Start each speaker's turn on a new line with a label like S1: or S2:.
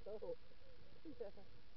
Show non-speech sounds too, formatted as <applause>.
S1: Apparently <laughs> so. Yeah.